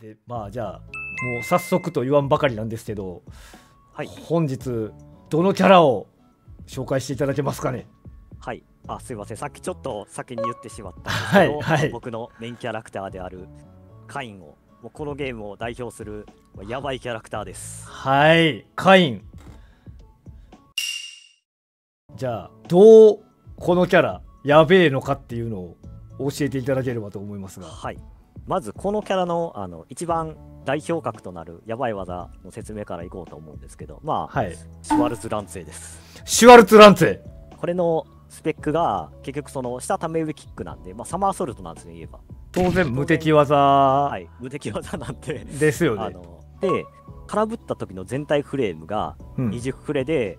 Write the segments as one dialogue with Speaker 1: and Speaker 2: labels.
Speaker 1: でまあじゃあもう早速と言わんばかりなんですけど、
Speaker 2: はい
Speaker 1: 本日どのキャラを紹介していただけますかね？
Speaker 2: はい。あ、すいません。さっきちょっと先に言ってしまったんですけど、
Speaker 1: はいはい
Speaker 2: 僕のメインキャラクターであるカインを、もうこのゲームを代表するまあやばいキャラクターです。
Speaker 1: はいカインじゃあどうこのキャラやべえのかっていうのを教えていただければと思いますが
Speaker 2: はい。まずこのキャラのあの一番代表格となるやばい技の説明からいこうと思うんですけど、まあ、
Speaker 1: はい。
Speaker 2: シュワルツランツェです。
Speaker 1: シュワルツランツェ
Speaker 2: これのスペックが結局その下ため上キックなんで、まあ、サマーソルトなんですね、言えば。
Speaker 1: 当然無敵技。
Speaker 2: はい。無敵技なんで、
Speaker 1: ですよね、
Speaker 2: あの、で、空振った時の全体フレームが
Speaker 1: うん、い
Speaker 2: 20フレで、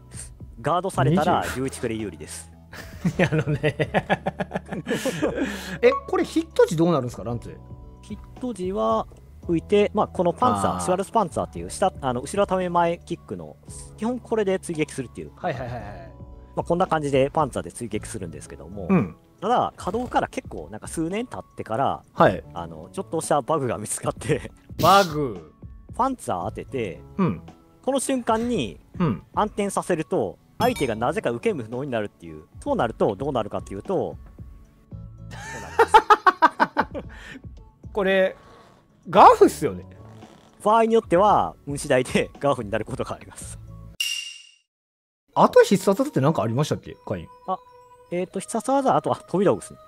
Speaker 2: ガードされたら11フレ有利です。
Speaker 1: やあのね。えこれヒット時どうなるんですかランツェ
Speaker 2: ヒット時は浮いて、まあ、このパンツァ
Speaker 1: あー。
Speaker 2: ー、シュワルツパンツァーっていう下、あの後ろため前キックの、基本これで追撃するっていう、
Speaker 1: はいはいはいはい。
Speaker 2: まあ、こんな感じでパンツァーで追撃するんですけども、
Speaker 1: うん。
Speaker 2: ただ、稼働から結構、なんか数年経ってから、
Speaker 1: はい。
Speaker 2: あのちょっとしたバグが見つかって、
Speaker 1: バグ。
Speaker 2: パンツァー当てて、
Speaker 1: うん。
Speaker 2: この瞬間に
Speaker 1: うん。
Speaker 2: 暗転させると、相手がなぜか受け無能になるっていう、そうなるとどうなるかっていうと、こ
Speaker 1: れガーフっすよね
Speaker 2: 場合によっては、運次第で ガーフになることがあります。
Speaker 1: あと必殺技って何かありましたっけ？カイン
Speaker 2: えっ、と、必殺技、あとは飛び道具ですね。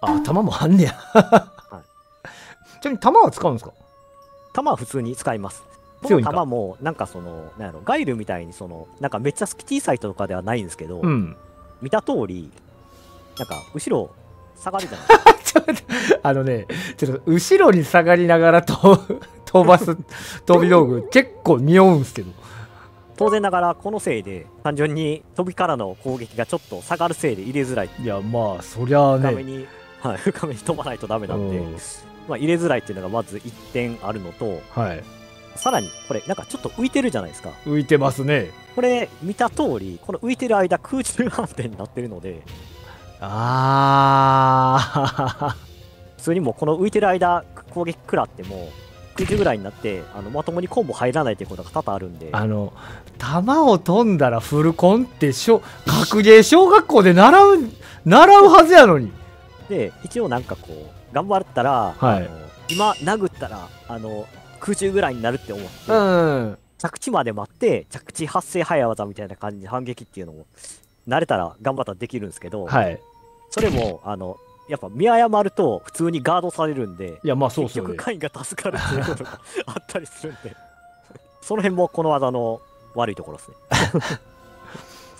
Speaker 1: あ弾もあんねや、ちなみに弾は使うんですか？
Speaker 2: 弾は普通に使います。
Speaker 1: 強い
Speaker 2: 弾も、なんかその、なんやろ、ガイルみたいに、その、なんかめっちゃスキティサイトとかではないんですけど、
Speaker 1: うん
Speaker 2: 見た通り、なんか、後ろ、下がるじゃないですか。
Speaker 1: ちょっとあのねちょっと後ろに下がりながらと 飛ばす飛び道具結構匂うんすけど。
Speaker 2: 当然ながら、このせいで、単純に飛びからの攻撃がちょっと下がるせいで入れづらい。
Speaker 1: いやまあそりゃあね。
Speaker 2: 深めに、はい、深めに飛ばないとダメなんで、
Speaker 1: うん。
Speaker 2: まあ、入れづらいっていうのがまず1点あるのと、
Speaker 1: はい。
Speaker 2: さらに、これ、なんかちょっと浮いてるじゃないですか。
Speaker 1: 浮いてますね。
Speaker 2: これ、見た通り、この浮いてる間、空中反転になってるので、
Speaker 1: あ
Speaker 2: 普通にもうこの浮いてる間、攻撃食らっても、空中ぐらいになって、あのまともにコンボ入らないということが多々あるんで、
Speaker 1: あの弾を飛んだらフルコンって小学芸小学校で習う習うはずやのに。
Speaker 2: で、一応なんかこう、頑張ったら、
Speaker 1: はい。
Speaker 2: 今、殴ったら、あの、空中ぐらいになるって思って、
Speaker 1: うん
Speaker 2: 着地まで待って、着地発生早技みたいな感じで反撃っていうのも、慣れたら頑張ったらできるんですけど、
Speaker 1: はい
Speaker 2: それも、あの、やっぱ見誤ると普通にガードされるんで、
Speaker 1: いやまあそう
Speaker 2: 結局
Speaker 1: そうね。
Speaker 2: カインが助かるっていうことが あったりするんで、その辺もこの技の悪いところですね。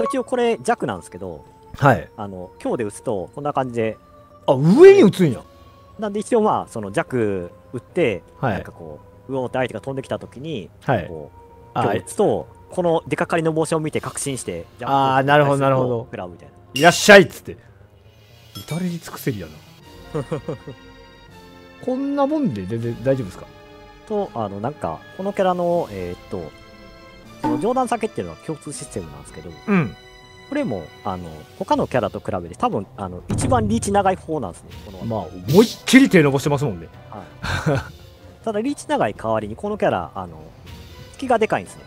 Speaker 2: 一応これ弱なんですけど、
Speaker 1: はい。
Speaker 2: あの、今日で打つとこんな感じで、
Speaker 1: あ上に打つんや。
Speaker 2: なんで一応まあ、その弱打って、
Speaker 1: はい。
Speaker 2: なんかこう、うおーって相手が飛んできたときに、
Speaker 1: はい。
Speaker 2: こう、
Speaker 1: あ
Speaker 2: 今日打つと、この出かかりのモーションを見て確信して、
Speaker 1: あーなるほどなるほど。
Speaker 2: 食らうみたいな。
Speaker 1: いらっしゃいっつって至れり尽くせりやな。こんなもんで全然大丈夫ですか？
Speaker 2: と、あの、なんか、このキャラの、えーっと、その上段避けっていうのは共通システムなんですけど、
Speaker 1: うん。
Speaker 2: これも、あの、他のキャラと比べて多分、あの、一番リーチ長い方なんですね。この
Speaker 1: まあ思いっきり手伸ばしてますもんね。
Speaker 2: ただ、リーチ長い代わりに、このキャラ、あの、隙がでかいんですね。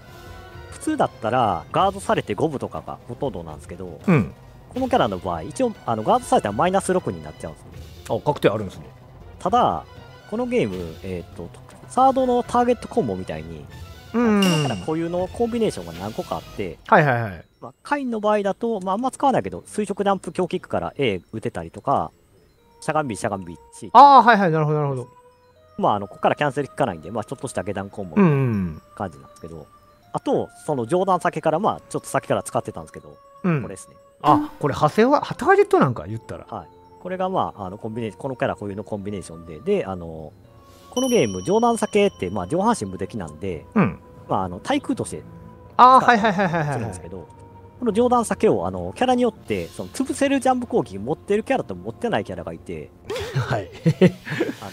Speaker 2: 普通だったら、ガードされて5分とかがほとんどなんですけど、
Speaker 1: うん
Speaker 2: このキャラの場合、一応、あのガードされたらマイナス6になっちゃうんですね。
Speaker 1: あ確定あるんですね
Speaker 2: ただ、このゲーム、えっ、と、サードのターゲットコンボみたいに、
Speaker 1: う
Speaker 2: このキャラ固有のコンビネーションが何個かあって、
Speaker 1: はいはいはい
Speaker 2: まあ、カインの場合だと、まあ、あんま使わないけど、垂直ダンプ強キックから A 打てたりとか、しゃがん B、しゃがん B、C。
Speaker 1: ああはいはいなるほどなるほど
Speaker 2: まあ、あの、ここからキャンセル効かないんで、まあ、ちょっとした下段コンボ
Speaker 1: うんう
Speaker 2: みたいなん感じなんですけど、あと、その上段先から、まあ、ちょっと先から使ってたんですけど、
Speaker 1: うん
Speaker 2: これですね。
Speaker 1: あこれ派生はターゲットなんか言ったら。
Speaker 2: これが、まあ、あの、コンビネーション、このキャラ固有のコンビネーションで、で、あの、このゲーム、上段先って、まあ、上半身無敵なんで、
Speaker 1: うん。
Speaker 2: まあ、あの、対空として
Speaker 1: ああはいはいはいはいはいはい
Speaker 2: するんですけど、この上段先を、あの、キャラによって、その、潰せるジャンプ攻撃持ってるキャラと持ってないキャラがいて、
Speaker 1: はい。
Speaker 2: あの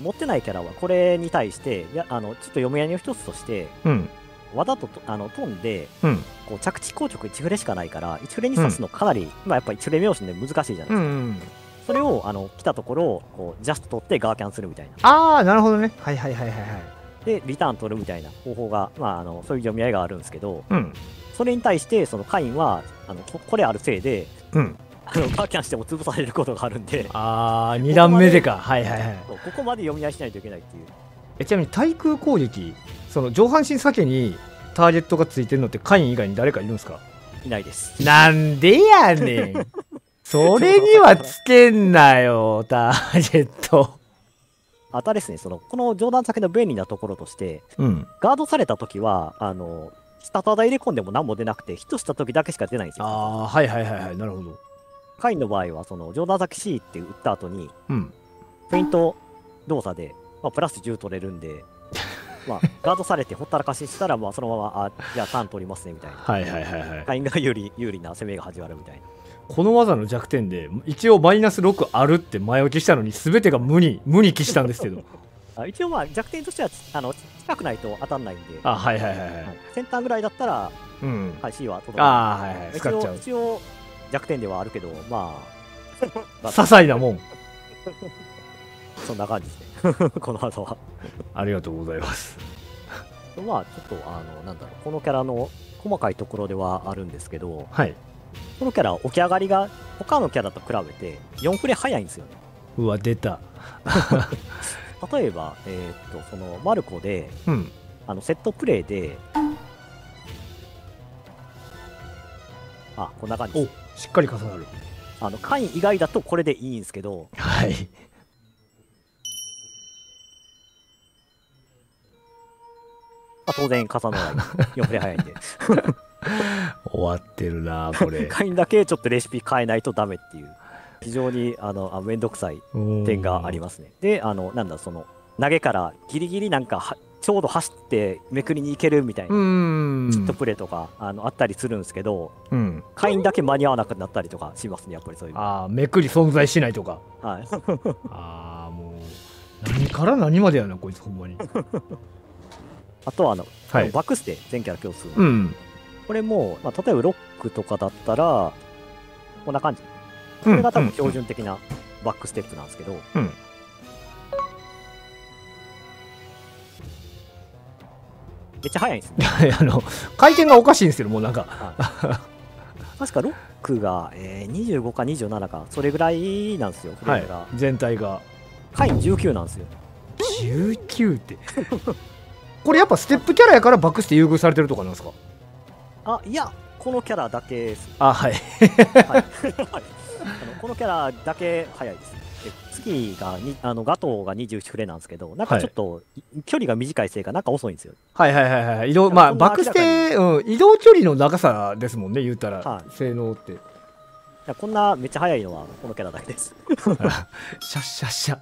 Speaker 2: 持ってないキャラはこれに対して、いやあのちょっと読み合いの一つとして、
Speaker 1: うん
Speaker 2: わざととあの飛んで、
Speaker 1: うん。
Speaker 2: こう着地硬直1フレしかないから、1フレに刺すのかなり、まあやっぱ1フレ秒針で難しいじゃないですか。
Speaker 1: うんうん
Speaker 2: それをあの来たところをこうジャスト取ってガーキャンするみたいな。
Speaker 1: ああなるほどね。はいはいはいはいはい。
Speaker 2: でリターン取るみたいな方法が、まあ、あのそういう読み合いがあるんですけど
Speaker 1: うん。
Speaker 2: それに対してそのカインはあのここれあるせいで
Speaker 1: うん。
Speaker 2: あのガーキャンしても潰されることがあるんで。
Speaker 1: ああ2段目でか。はいはいはい。
Speaker 2: ここまで読み合いしないといけないっていう。
Speaker 1: えちなみに対空攻撃その上半身避けにターゲットがついてるのってカイン以外に誰かいるんですか？
Speaker 2: いないです。
Speaker 1: なんでやねん。それにはつけんなよターゲット。
Speaker 2: あとはですねそのこの上段先の便利なところとして
Speaker 1: うん。
Speaker 2: ガードされた時はあの下ただ入れ込んでも何も出なくてヒットした時だけしか出ないんですよ。
Speaker 1: ああはいはいはいはいなるほど。
Speaker 2: カインの場合はその上段先 C って打った後に
Speaker 1: うん。
Speaker 2: フェイント動作で、まあ、プラス10取れるんでまあガードされてほったらかししたらまあそのままあじゃあターン取りますねみたいな。
Speaker 1: はいはいはいはい。
Speaker 2: カインが有利有利な攻めが始まるみたいな。
Speaker 1: この技の弱点で一応マイナス6あるって前置きしたのに全てが無に無に帰したんですけど。
Speaker 2: あ一応まあ弱点としてはあの近くないと当たんないんで、
Speaker 1: あはいはいはいはい、
Speaker 2: はい。先端ぐらいだったら、
Speaker 1: うん。
Speaker 2: はい、C は届く。
Speaker 1: ああはいはい。
Speaker 2: 一
Speaker 1: 使っちゃう。
Speaker 2: 応一応弱点ではあるけどまあ。
Speaker 1: 些細なもん。
Speaker 2: そんな感じですね この技は。
Speaker 1: ありがとうございます。
Speaker 2: まあちょっとあのなんだろうこのキャラの細かいところではあるんですけど
Speaker 1: はい。
Speaker 2: このキャラ起き上がりが他のキャラと比べて4フレ早いんですよね。
Speaker 1: うわ出た。
Speaker 2: 例えば、えーっとそのマルコで
Speaker 1: うん。
Speaker 2: あのセットプレーであこんな感じで
Speaker 1: お
Speaker 2: す
Speaker 1: しっかり重なる。
Speaker 2: あのカイン以外だとこれでいいんですけど
Speaker 1: はい
Speaker 2: 当然重ならない。4フレ早いんで。
Speaker 1: 終わってるなこれ。
Speaker 2: カインだけちょっとレシピ変えないとダメっていう。非常にあのあめんどくさい点がありますね。で、あの、なんだ、その、投げからギリギリなんかは、ちょうど走ってめくりに行けるみたいうな、
Speaker 1: ん。
Speaker 2: チットプレーとか、あのあったりするんですけど、
Speaker 1: うん。
Speaker 2: 会員だけ間に合わなくなったりとかしますね、やっぱりそういうの。
Speaker 1: ああめくり存在しないとか。
Speaker 2: はい。
Speaker 1: ああもう何から何までやなこいつほんまに
Speaker 2: あとは、あの、
Speaker 1: はい
Speaker 2: バックステ、全キャラ共通。
Speaker 1: うん
Speaker 2: これも、まあ、例えばロックとかだったら、こんな感じ。これが多分標準的なバックステップなんですけど、
Speaker 1: うん
Speaker 2: めっちゃ速いんですね。
Speaker 1: あの回転がおかしいんですよもうなんか
Speaker 2: 確かロックが、えー、25か27か、それぐらいなんですよ、フレ
Speaker 1: はい
Speaker 2: ームが。
Speaker 1: 全体が
Speaker 2: カイン19なんですよ。
Speaker 1: 19って これやっぱステップキャラやからバックステ優遇されてるとかなんですか？
Speaker 2: あ、いや、このキャラだけです。
Speaker 1: あはい。
Speaker 2: はい、は いあのこのキャラだけ速いです。で次がにあのガトーが21フレなんですけど、なんかちょっと、い。距離が短いせいか、なんか遅いんですよ。
Speaker 1: はいはいはいはい移動まあバックス
Speaker 2: 明らか
Speaker 1: テ、うん、移動距離の長さですもんね言ったら、
Speaker 2: はい。
Speaker 1: 性能って。
Speaker 2: こんなめっちゃ速いのはこのキャラだけです。
Speaker 1: シャッシャッシャ。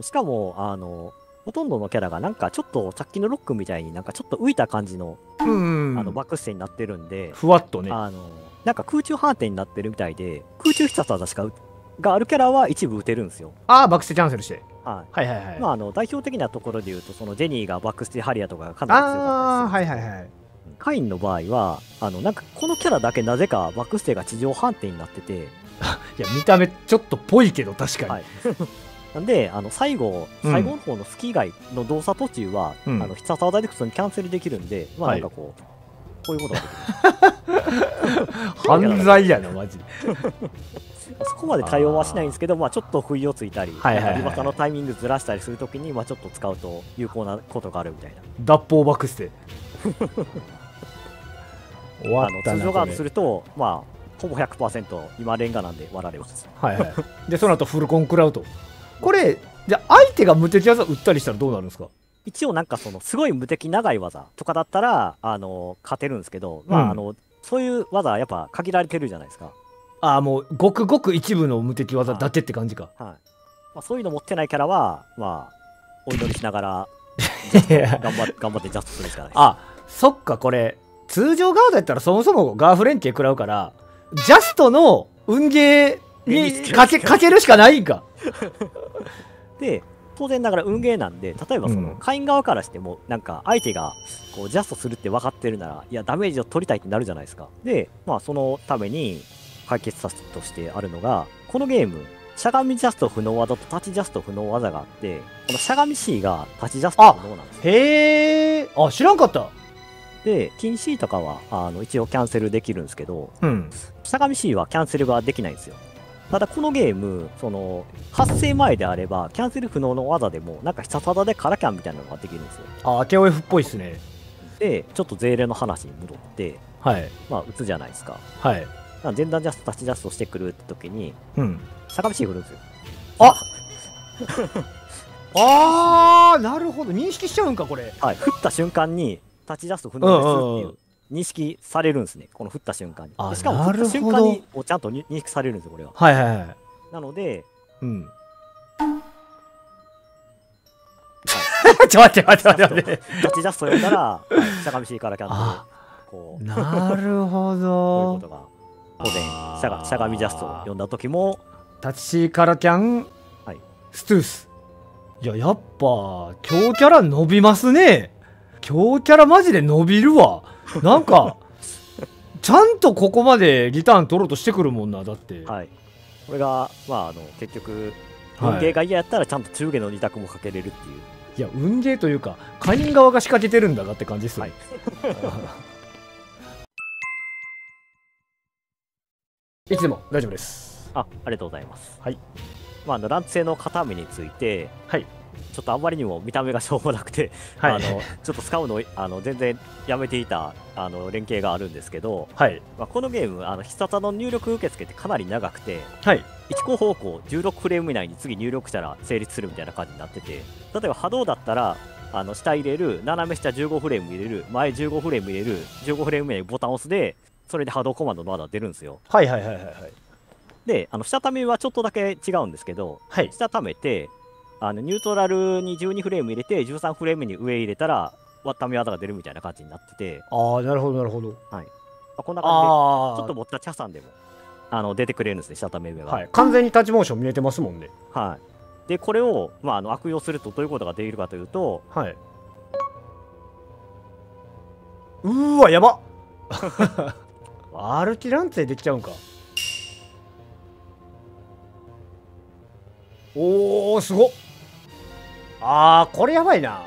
Speaker 2: しかも、あの、ほとんどのキャラがなんかちょっとさっきのロックみたいになんかちょっと浮いた感じの,、
Speaker 1: うん。
Speaker 2: あのバックステになってるんで、
Speaker 1: ふわっとね。
Speaker 2: あのなんか空中反転になってるみたいで空中必殺技しかうがあるキャラは一部打てるんですよ。
Speaker 1: ああバックステキャンセルして。
Speaker 2: は
Speaker 1: はいはいはい、
Speaker 2: いまあ、あの代表的なところで言うとそのジェニーがバックステハリアとかがかなり強か
Speaker 1: ああ
Speaker 2: ったですよ。
Speaker 1: はいはいはい。
Speaker 2: カインの場合はあのなんかこのキャラだけなぜかバックステが地上反転になってて、
Speaker 1: いや見た目ちょっとぽいけど確かに、
Speaker 2: はいなんであの最後
Speaker 1: うん。
Speaker 2: 最後の方のスキー以外の動作途中は、
Speaker 1: うん。
Speaker 2: あの必殺技で普通にキャンセルできるんで、まあ
Speaker 1: は
Speaker 2: ないんかこう、こういうことができる。
Speaker 1: 犯罪やな マジで。
Speaker 2: そこまで対応はしないんですけど、まあ、ちょっと不意をついたり、
Speaker 1: はいはいは
Speaker 2: のタイミングずらしたりするときに、まあ、ちょっと使うと有効なことがあるみたいな。
Speaker 1: 脱法バックステ終わったな
Speaker 2: 通常ガードすると、まあ、ほぼ100%今レンガなんで割られます。
Speaker 1: はいはい。でその後フルコン食らうとこれじゃあ相手が無敵技打ったりしたらどうなるんですか？
Speaker 2: 一応なんかそのすごい無敵長い技とかだったらあの勝てるんですけど、ま
Speaker 1: うん。
Speaker 2: ああのそういう技はやっぱ限られてるじゃないですか。
Speaker 1: ああもうごくごく一部の無敵技だけって感じか、
Speaker 2: はい。まあ、そういうの持ってないキャラは、まあ、お祈りしながら 頑張頑張ってジャストするしかない。
Speaker 1: あそっかこれ通常ガードやったらそもそもガーフ連携食らうからジャストの運ゲーにかけかけるしかないんか。
Speaker 2: で当然ながら運ゲーなんで例えばその、
Speaker 1: うん。
Speaker 2: 会員側からしてもなんか相手がこうジャストするって分かってるならいやダメージを取りたいってなるじゃないですか。でまあそのために解決策としてあるのがこのゲームしゃがみジャスト不能技と立ちジャスト不能技があって、このしゃがみ C が立ちジャスト不能なんです。
Speaker 1: へえあ知らんかった。
Speaker 2: で、金 C とかはあの一応キャンセルできるんですけど、
Speaker 1: うん。
Speaker 2: しゃがみ C はキャンセルができないんですよ。ただこのゲーム、その発生前であれば、キャンセル不能の技でも、なんか必殺技でカラキャンみたいなのができるんですよ。
Speaker 1: あ KOF っぽいっすね。
Speaker 2: で、ちょっと税礼の話に戻って、
Speaker 1: はい。
Speaker 2: まあ、打つじゃないですか。
Speaker 1: はい。
Speaker 2: 前段ジャスト、立ちジャストしてくるって時に、
Speaker 1: うん。
Speaker 2: しゃがみ C 振るんですよ。
Speaker 1: あ あーなるほど。認識しちゃうんかこれ。
Speaker 2: はい、振った瞬間に、立ちジャスト不能ですっていう認識されるんですね、この振った瞬間に。しかも
Speaker 1: なるほど。
Speaker 2: 振った瞬間にちゃんと認識されるんですよ、これは。
Speaker 1: はいはいはい。
Speaker 2: なので、
Speaker 1: うん。ちょ待って待って待って待って。
Speaker 2: 立ちジャスト読んだら、はいしゃがみ C からキャン
Speaker 1: あ
Speaker 2: と、こう、
Speaker 1: なるほ
Speaker 2: こういう
Speaker 1: ど
Speaker 2: ことが、当然、しゃがしゃがみジャストを読んだ時も、
Speaker 1: タッチカラキャン、
Speaker 2: はい。
Speaker 1: ストゥース。いややっぱ強キャラ伸びますね強キャラマジで伸びるわなんかちゃんとここまでリターン取ろうとしてくるもんなだって、
Speaker 2: はい。これが、まあ、あの、結局、
Speaker 1: はい
Speaker 2: 運ゲーが嫌やったらちゃんと中下の二択もかけれるっていう。
Speaker 1: いや運ゲーというかカイン側が仕掛けてるんだがって感じですよ、
Speaker 2: はい
Speaker 1: いつでも大丈夫です
Speaker 2: あ、ありがとうございます。
Speaker 1: はい。
Speaker 2: まあ、あの、乱性の片目について、
Speaker 1: はい
Speaker 2: ちょっとあんまりにも見た目がしょうもなくて、
Speaker 1: はい。
Speaker 2: あの、ちょっと使うのを、あの、全然やめていた、あの、連携があるんですけど、
Speaker 1: はい。
Speaker 2: まあ、このゲーム、あの、必殺技の入力受付ってかなり長くて、
Speaker 1: はい。
Speaker 2: 1個方向16フレーム以内に次入力したら成立するみたいな感じになってて、例えば波動だったら、あの下入れる、斜め下15フレーム入れる、前15フレーム入れる、15フレーム以内にボタンを押すで、それで波動コマンドの技が出るんですよ。
Speaker 1: はいはいはいはいはい。
Speaker 2: で、あの下ためはちょっとだけ違うんですけど、
Speaker 1: はい。
Speaker 2: 下ためて、あのニュートラルに12フレーム入れて、13フレームに上入れたら、わため技が出るみたいな感じになってて、
Speaker 1: ああなるほどなるほど。
Speaker 2: まあ、こんな感じで、ちょっとぼったち挟んでもあの出てくれるんですね、下ため上は。
Speaker 1: はい。完全にタッチモーション見えてますもんね。
Speaker 2: はい、で、これを、まあ、あの悪用するとどういうことができるかというと、
Speaker 1: はい。うーわやば。アルティランツェできちゃうんか。おーすごっあーこれやばいな。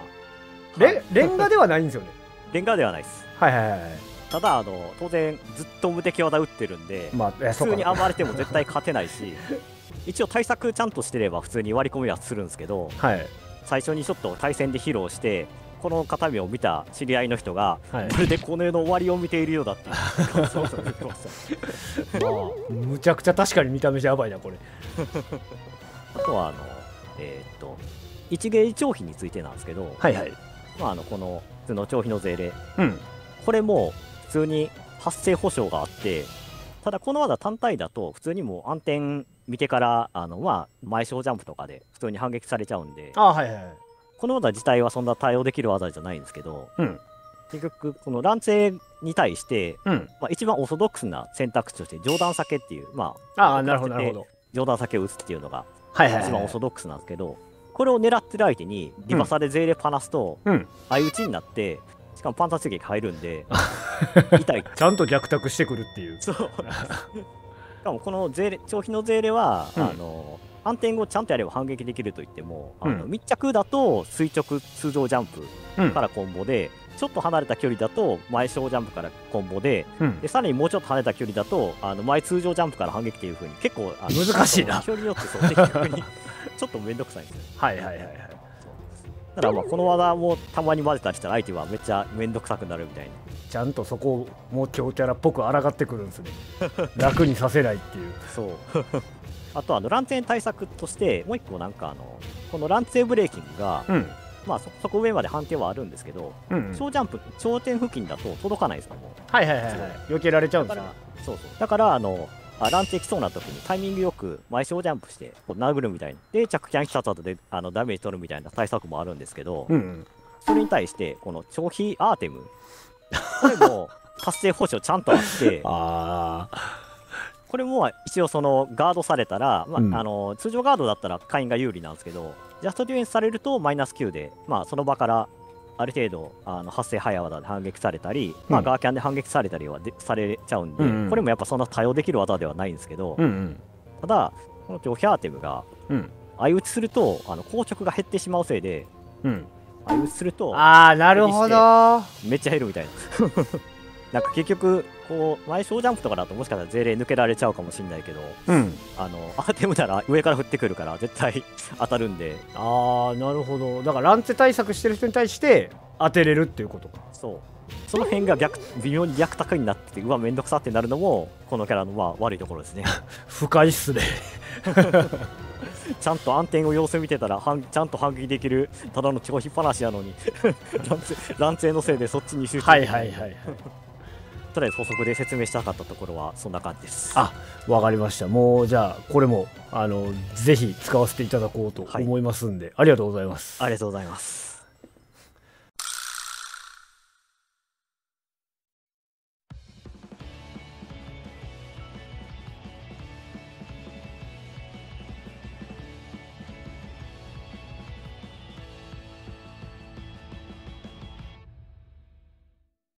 Speaker 1: レレンガではないんですよね。
Speaker 2: レンガではないです。
Speaker 1: はいはいはいはい。
Speaker 2: ただ、あの当然、ずっと無敵技打ってるんで、
Speaker 1: まあ
Speaker 2: 普通に
Speaker 1: か
Speaker 2: 暴れても絶対勝てないし、一応対策ちゃんとしてれば普通に割り込みはするんですけど、
Speaker 1: はい。
Speaker 2: 最初にちょっと対戦で披露して、この形見を見た知り合いの人が、
Speaker 1: はい。
Speaker 2: まるでこの世の終わりを見ているようだっていう感想を言ってました。
Speaker 1: まあむちゃくちゃ確かに見た目じゃやばいなこれ。
Speaker 2: あとはあの、えーっと、一芸徴費についてなんですけど、
Speaker 1: はいはい。
Speaker 2: まあ、あのこの普通の徴費の税例、
Speaker 1: うん。
Speaker 2: これも普通に発生保証があって、ただこの技単体だと、普通にもう暗転見てから、あのまあ、前小ジャンプとかで普通に反撃されちゃうんで、
Speaker 1: あーはいはいはい。
Speaker 2: この技自体はそんな対応できる技じゃないんですけど、
Speaker 1: うん。
Speaker 2: 結局、この乱勢に対して、
Speaker 1: うん。
Speaker 2: まあ、一番オーソドックスな選択肢として、上段避けっていう、まあ、
Speaker 1: ああなるほどなるほど。
Speaker 2: 上段避けを打つっていうのが
Speaker 1: はいはいはい。
Speaker 2: 一番オーソドックスなんですけど、これを狙ってる相手にリバサで税でパナすと、
Speaker 1: うん。
Speaker 2: 相打ちになって、しかもパンタ刺激入るんで、痛い。
Speaker 1: ちゃんと逆択してくるっていう。
Speaker 2: そう。しかもこの税れ消費の税れは、
Speaker 1: うん。
Speaker 2: あの反転をちゃんとやれば反撃できると言っても、あの
Speaker 1: うん。
Speaker 2: 密着だと垂直通常ジャンプ
Speaker 1: うん
Speaker 2: からコンボで、ちょっと離れた距離だと前小ジャンプからコンボで、
Speaker 1: うん。
Speaker 2: でさらにもうちょっと離れた距離だとあの前通常ジャンプから反撃っていう風に結構あの
Speaker 1: 難しいな。
Speaker 2: 距離によってそう的確にちょっと面倒くさいんですよ。
Speaker 1: はいはいはいはい。
Speaker 2: だからまあこの技もたまに混ぜたりしたら相手はめっちゃ面倒くさくなるみたいな。
Speaker 1: ちゃんとそこをもう強キャラっぽく抗ってくるんですね。楽にさせないっていう。
Speaker 2: そう。あとあの乱戦対策としてもう一個なんかあのこの乱戦ブレーキングが、
Speaker 1: うん
Speaker 2: まあそそこ上まで判定はあるんですけど、
Speaker 1: うん
Speaker 2: 小ジャンプ頂点付近だと届かないですよもう。
Speaker 1: はいはいはいはい。避けられちゃうんですね。
Speaker 2: らそうそう。だからあのあ乱戦来そうな時にタイミングよく前小ジャンプしてこう殴るみたいな。で着キャン必殺技であのダメージ取るみたいな対策もあるんですけど、
Speaker 1: うんうん。
Speaker 2: それに対してこの消費アーテムこれも 達成保証ちゃんとあって
Speaker 1: あ
Speaker 2: これも一応そのガードされたら、まあ
Speaker 1: うん。
Speaker 2: あの通常ガードだったら会員が有利なんですけどジャストディフェンスされるとマイナス9で、まあ、その場からある程度あの発生早技で反撃されたり、まあ、
Speaker 1: うん
Speaker 2: ガーキャンで反撃されたりはでされちゃうんで、
Speaker 1: うんうん。
Speaker 2: これもやっぱそんな対応できる技ではないんですけど、
Speaker 1: うんうん。
Speaker 2: ただこの強キャアテムが
Speaker 1: うん。
Speaker 2: 相打ちするとあの硬直が減ってしまうせいで
Speaker 1: うん。
Speaker 2: 相打ちすると
Speaker 1: ああなるほど。
Speaker 2: めっちゃ減るみたいななんか結局こう前小ジャンプとかだともしかしたら税霊抜けられちゃうかもしれないけど
Speaker 1: うん。
Speaker 2: あのアーテムなら上から降ってくるから絶対 当たるんで。
Speaker 1: ああなるほど。だからランツェ対策してる人に対して当てれるっていうことか。
Speaker 2: そう。その辺が逆微妙に逆高になっててうわめんどくさってなるのもこのキャラのまあ悪いところですね。
Speaker 1: 深いっすね。
Speaker 2: ちゃんと暗転を様子見てたら反ちゃんと反撃できるただの血を引っ張しやのに乱勢乱勢のせいでそっちに集中
Speaker 1: はいはいはいはい
Speaker 2: とりあえず補足で説明したかったところはそんな感じです。
Speaker 1: あわかりました。もうじゃあこれもあのぜひ使わせていただこうと思いますんで、ありがとうございます。
Speaker 2: ありがとうございます